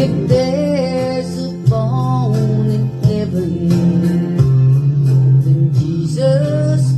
If there's a phone in heaven, then Jesus